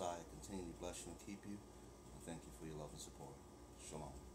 Messiah continue to bless you and keep you. And thank you for your love and support. Shalom.